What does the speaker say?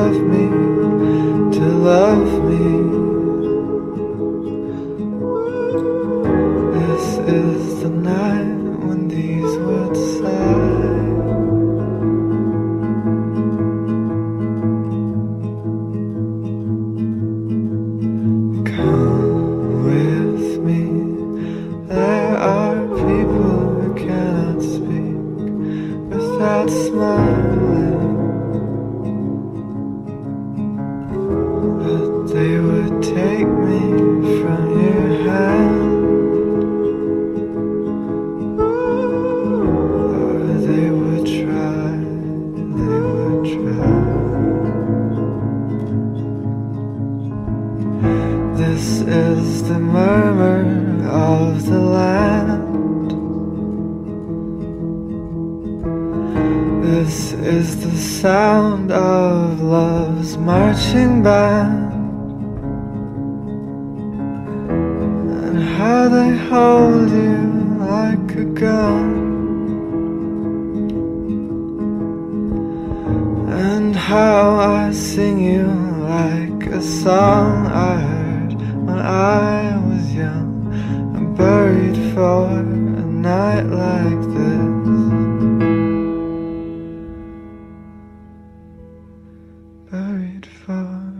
love me. To love me. This is the night when these words sigh. Come with me. There are people who cannot speak without smiling. They would take me from your hand. Or they would try, they would try. This is the murmur of the land. This is the sound of love's marching band. How they hold you like a gun. And how I sing you like a song I heard when I was young buried for a night like this. Buried for